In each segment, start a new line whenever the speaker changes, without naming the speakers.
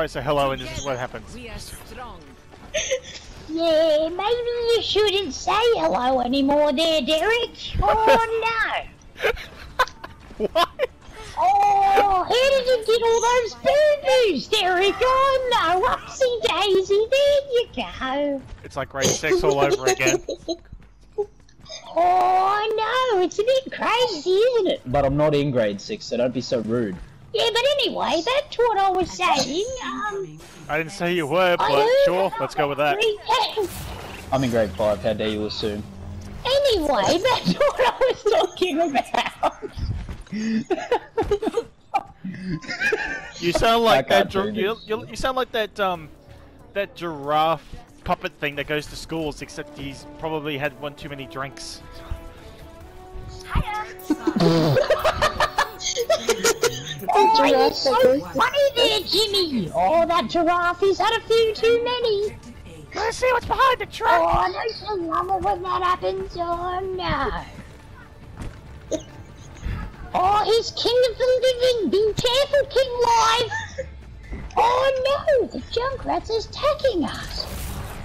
I try to say hello and this is what happens.
We are strong.
Yeah, maybe you shouldn't say hello anymore there, Derek. Oh no.
What?
Oh, how did you get all those boo-boos, Derek? Oh no, upsy daisy, there you go.
It's like grade six all over again.
Oh no, it's a bit crazy, isn't it?
But I'm not in grade six, so don't be so rude.
Yeah, but anyway, that's what I was saying. Um,
I didn't say you were, but sure, let's go with that.
I'm in grade five. How dare you assume?
Anyway, that's what I was talking about.
You sound like that.
can't
Gi-
do
you, you, you sound like that. Um, that giraffe puppet thing that goes to schools, except he's probably had one too many drinks.
Oh, you're so funny there, Jimmy. Oh, that giraffe, he's had a few too many.
Let's see what's behind the truck.
Oh, don't you love it when that happens? Oh, no. Oh, he's king of the living. Be careful, King Live. Oh, no, the Junkrat's is attacking us.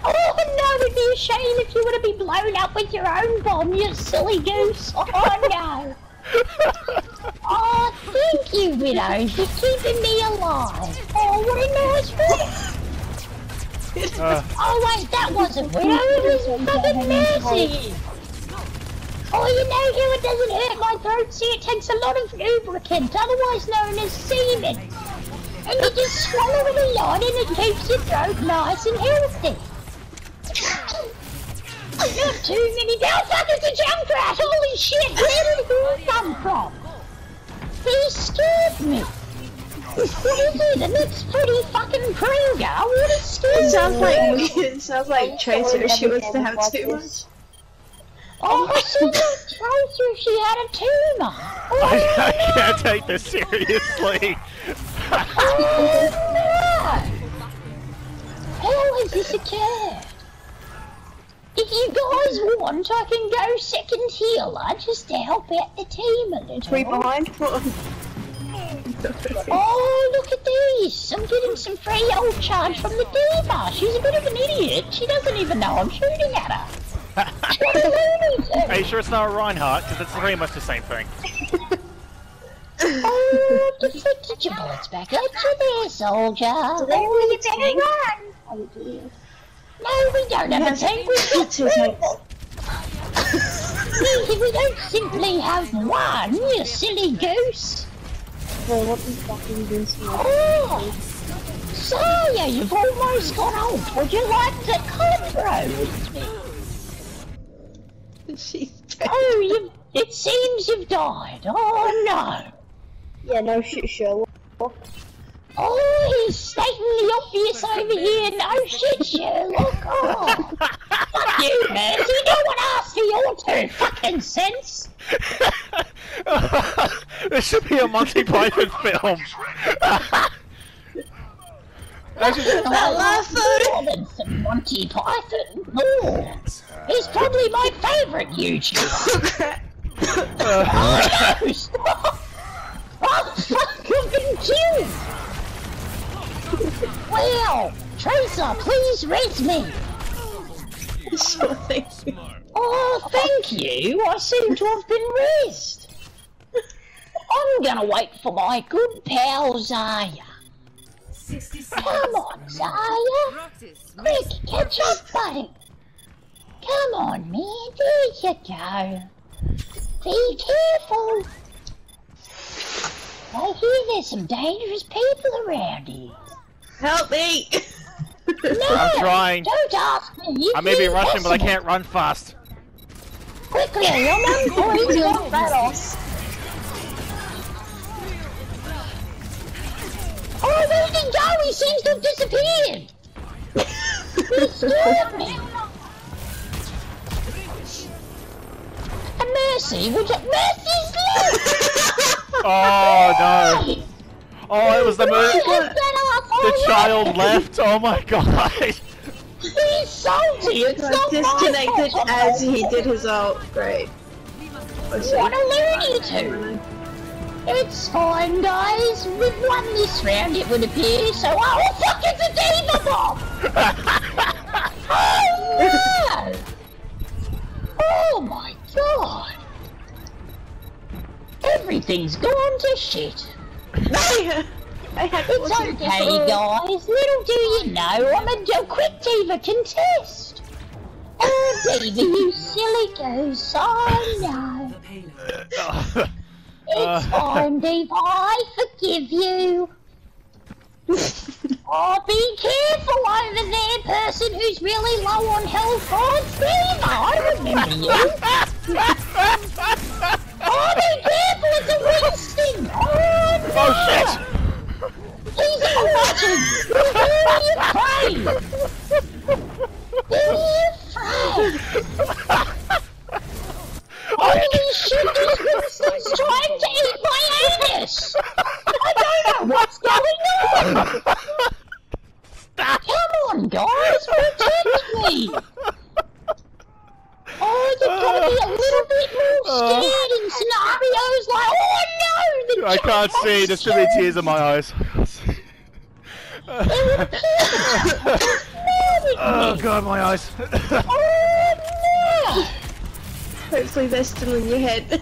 Oh, no, it'd be a shame if you were to be blown up with your own bomb, you silly goose. Oh, no. Oh, thank you, Widow, for keeping me alive. Oh, what a nice friend.
Uh,
Oh wait, that wasn't Widow, it was fucking Mercy! Oh, you know how it doesn't hurt my throat? See, it takes a lot of lubricant, otherwise known as semen. And you just swallow it a lot and it keeps your throat nice and healthy. Not too many Oh fuck, it's a Junkrat! Holy shit, where did he come from? He scared me. What is it? The next Freddy fucking Krueger? What a scare!
It sounds like it sounds like Tracer. She wants to have too much.
Oh, I said that Tracer, she had a tumor.
I, I
Oh,
can't take this seriously.
oh no! How has this occurred? If you guys want, I can go second healer just to help out the team a little.
Three behind.
Oh, look at this! I'm getting some free old charge from the diva. She's a bit of an idiot. She doesn't even know I'm shooting at her. What a lunatic!
Are you sure it's not a Reinhardt? Because it's pretty much the same thing.
Oh, deflected your bullets back at you there, soldier. Oh, you better run. Oh dear. No, we don't have a tank. We've got
Two tanks.
We don't simply have one, you silly goose.
what the fuck is this?
Oh, Saya, you've almost got out. Would you like to contra with me?
She's
Oh, you. It seems you've died. Oh no.
Yeah, no shit, Sherlock.
Oh, he's stating the obvious over here. No shit, Sherlock. Oh. Fuck you, man. You know what asked for your two fucking cents?
this should be a Monty Python film.
That's just more than some Monty Python. Oh, he's uh, probably my favourite YouTuber. oh, no, stop. Oh, fuck, I've been killed. Well, Tracer, please res me.
Sure thing.
Oh, thank you. I seem to have been raised. I'm gonna wait for my good pal Zaya.
60 seconds.
Come on, Zaya. Quick, catch up, buddy. Come on, man. There you go. Be careful. I hear there's some dangerous people around here.
Help me!
No,
I'm trying.
Don't ask me. You
I may be
feel
rushing, but I can't run fast.
Quickly, I'm uncoiling your battles. Oh, where did he go? He seems to have disappeared. he scared me. A mercy, would you? Mercy's left!
Oh no! Oh, it was the mo-
Right, get off
the child left. Oh my god!
He's salty. It's
Got
not
disconnected
my
as he did his ult. Great.
What a loony two. It's fine, guys. We've won this round, it would appear. So, oh fuck, it's a diva bomb! oh no! Oh my god! Everything's gone to shit.
I had
It's okay, guys. Little do you know, I'm a do- quick diva contest. Oh, diva, you silly goose. I know. It's fine, Diva. I forgive you. oh, be careful over there, person who's really low on health. Oh, Diva. I remember you. oh, be careful. It's a Winston. Oh, no.
Oh shit!
He's a legend. Who are you afraid? Holy shit, this trying to eat my anus! I don't know what's going on! Come on, guys, me! Oh, you've got to be a little bit more scared in scenarios like, oh no,
I can't see. There's too many tears in my eyes. I can't see.
It would appear that it's
oh god, my eyes.
Oh no!
Hopefully they're still in your head.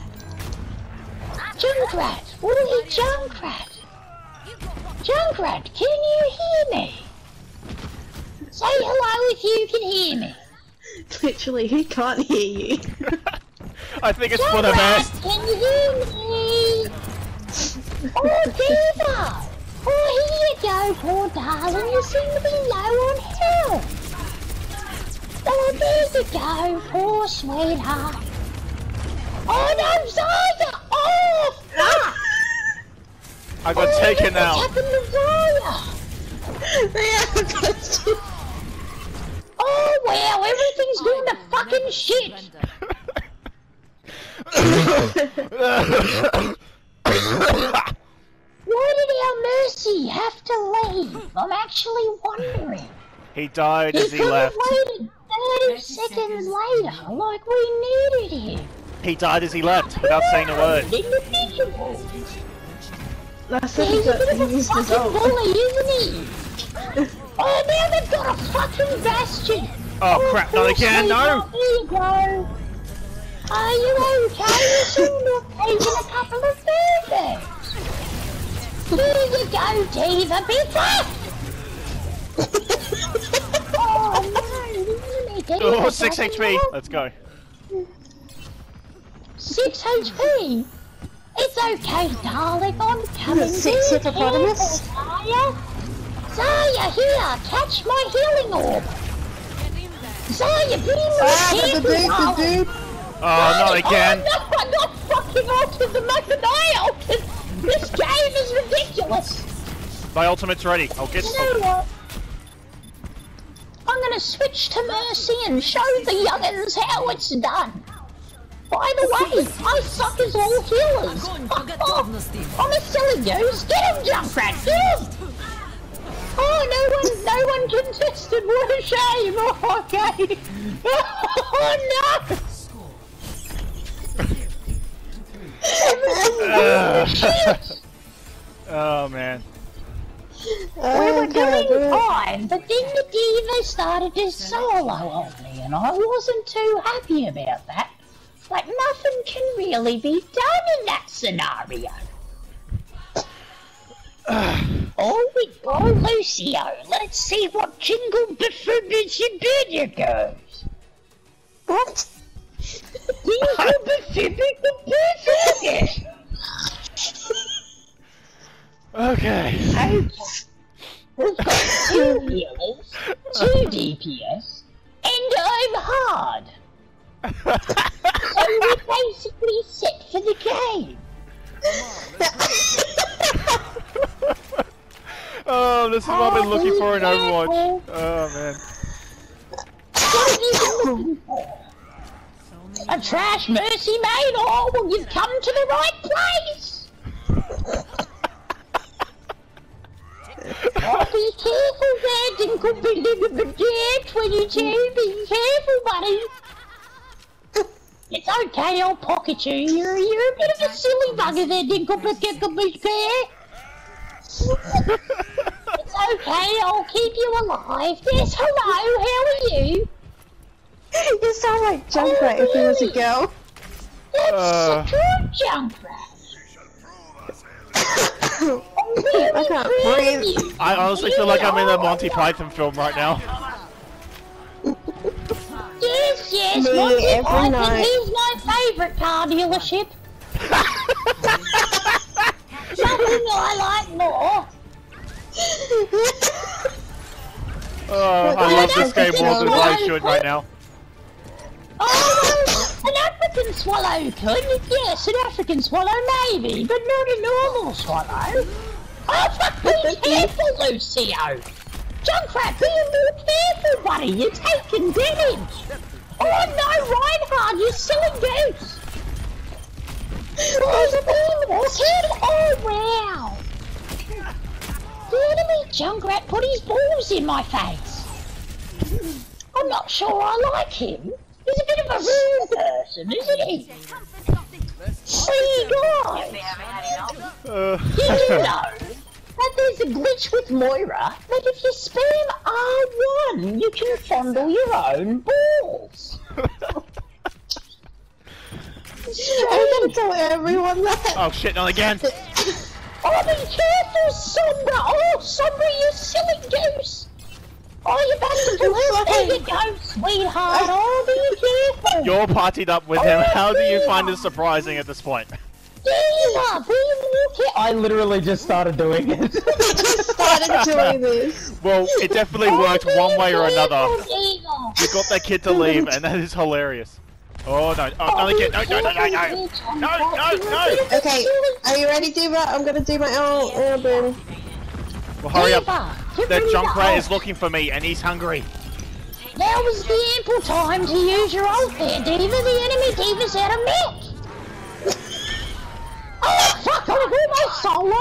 Junkrat! what are you, Junkrat! Junkrat, can you hear me? Say hello if you can hear me.
Literally, who can't hear you?
I think it's for the best.
Junkrat, can you hear me? Oh, Diva! Oh, here you go, poor darling. You seem to be low on health. Oh, there you go, poor sweetheart. Oh no, Zaya! Oh, fuck!
I got
Oh,
taken out.
What's happened to Zaya?
yeah, got you.
Oh wow, everything's going to fucking shit. Why did our Mercy have to leave? I'm actually wondering.
he died
He
as he
could have
left.
waited 30 seconds later, like we needed him.
He died as he left without saying a word.
Individual.
That's what he
He's a
got.
bit of a fucking
ult.
bully, isn't he? Oh, now they've got a fucking bastion.
Oh crap, not again, no!
There you go. Are you okay? You seem to have taken a couple of burgers. Here you go, Diva. Be fast. oh no, the enemy Diva
Oh, 6
doesn't
HP.
help.
Let's go.
6 HP? It's okay, darling. I'm coming.
Six
Be
hippopotamus?
careful, Zaya. Zaya, here, catch my healing orb. Zaya, be more
Ah, the
careful,
dude, the
darling.
dude.
Oh, not again.
Oh, no, I'm not fucking altered the moment I altered. This game is ridiculous.
My ultimate's ready. I'll get.
You know what? I'm gonna switch to Mercy and show the youngins how it's done. By the way, I suck as all healers. Fuck off. I'm a silly goose. Get him, Junkrat. Get him. Oh, no one, no one contested. What a shame. Oh, okay. Oh no.
oh man.
We
Oh,
were
God,
doing
uh,
fine, but then the diva started to solo on me, and I wasn't too happy about that. Like, nothing can really be done in that scenario. oh, we go, Lucio. Let's see what jingle befriended your goes.
What?
Jingle befriended the
Okay.
We've got two healers, two DPS, and I'm hard. So we're basically set for the game.
oh, this is what I've been looking for in Overwatch. Oh man.
What are you looking for? A trash mercy maid? Oh, well, you've come to the right place. Be careful there, Dinkle Billy with the dear 22. Be careful, buddy. It's okay, I'll pocket you. You're, you're a bit of a silly bugger there, Dinklepicklepick Bear. it's okay, I'll keep you alive. Yes, hello, how are you?
You sound like Junkrat if he was a girl.
That's
Uh.
true, Junkrat.
I can't breathe.
I honestly feel like I'm in a Monty Python film right now.
Yes, yes,
Me
Monty
every
Python
night.
is my favourite car dealership. Nothing I like more.
Oh, I love this game more than I should right now.
Oh, an African swallow could. Yes, an African swallow maybe, but not a normal swallow. Oh, fuck, be careful, Lucio. Junkrat, be more careful, buddy. You're taking damage. Oh, no, Reinhardt, you silly goose. Oh, the beam was hit. Oh, wow. The enemy Junkrat put his balls in my face. I'm not sure I like him. He's a bit of a rude person, isn't he? Hey guys,
Uh,
did you know that there's a glitch with Moira that if you spam R1, you can fondle your own balls?
I'm gonna tell everyone that.
oh shit, not again!
Oh, be careful, Sombra! Oh, Sombra, you silly goose! Oh, you're back to blue. There you go, sweetheart. Oh, be careful.
You're partied up with him. How do you find this surprising at this point?
Diva, be more careful.
I literally just started doing it.
just started doing this.
Well, it definitely worked one way or another. You got that kid to leave, and that is hilarious. Oh no! Oh, not again! No, no, no, no, no! No, no, no!
Okay, are you ready, Diva? I'm gonna do my ult. Oh, boom.
Well, hurry up!
Diva, get
That
ready to
Junkrat is looking for me, and he's hungry.
Now is the ample time to use your ult there, Diva. The enemy Diva's out of mech. oh, fuck, I almost solo.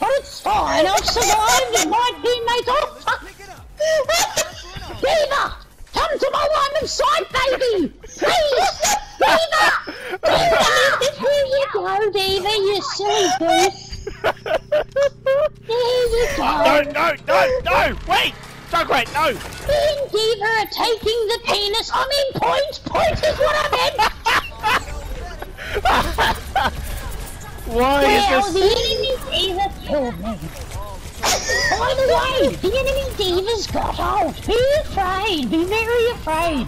But it's fine, I've survived and my teammates oh fuck!
Junkrat, no!
Me Diva taking the penis. I mean, point! Point is what I meant!
Why
Well,
is
the enemy Diva killed me. By the way, the enemy Diva's got out. Be afraid. Be very afraid.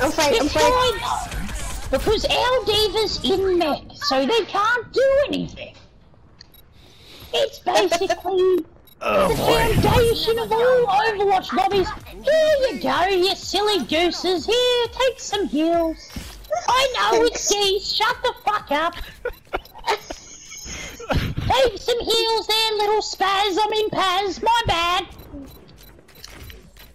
I'm afraid, I'm
It's
afraid.
fine because our Diva's in mech, so they can't do anything. It's basically
Oh
the foundation of all Overwatch lobbies. Here you go, you silly gooses. Here, take some heals. I know it's geese. Shut the fuck up. Take some heals there, little spaz. I'm in Paz. My bad.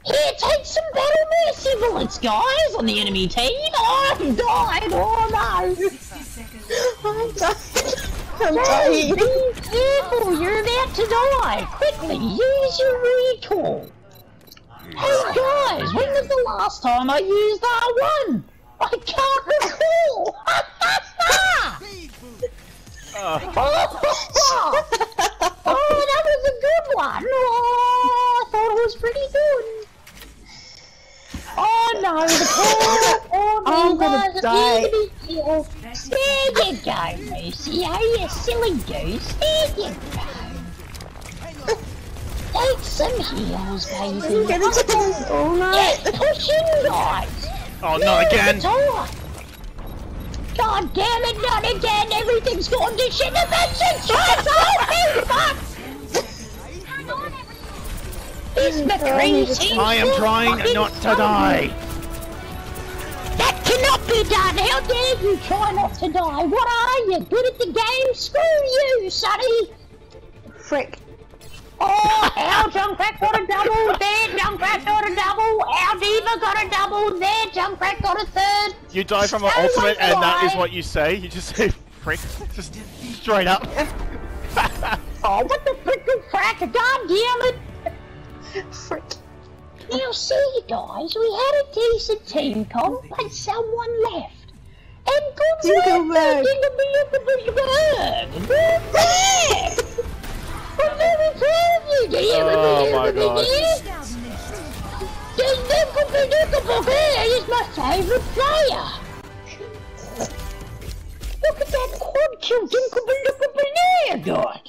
Here, take some battle mercy bullets, guys, on the enemy team. Oh, I've died. Oh no.
I'm dying. I'm
Hey,
dying.
be careful, you're about to die! Quickly, use your recall! Hey guys, when was the last time I used R1? I can't recall!
Uh,
oh, that was a good one! Oh, I thought it was pretty good! Oh no, the poor, poor
I'm gonna die.
Appear to be killed. There you go, Lucy. Oh, you silly goose. There you go. Take some heals,
I'm
baby.
gonna do this all night.
Yes, push in, guys.
oh, not again!
Time. God damn it, not again. Everything's gone to shit. The vengeance tries oh, fuck. This McCree seems
I am trying not to
funny.
die.
That cannot be done! How dare you try not to die? What are you? Good at the game? Screw you, Sonny!
Frick.
Oh, our Junkrat got a double, there Junkrat got a double, our Diva got a double, there Junkrat got a third.
You die from an
my
ultimate, and that is what you say. You just say frick, just straight up.
Oh, what the frickin' crack? God damn it!
Frick.
Now see guys, we had a decent team comp, but someone left. And good
Dinkelberg.
Dinkelberg! Dinkelberg! I'm very proud of you, do you?
Oh my God.
Dinkelberg Dinkelberg is my favourite player! Look at that quad kill Dinkelberg Dinkelberg guy!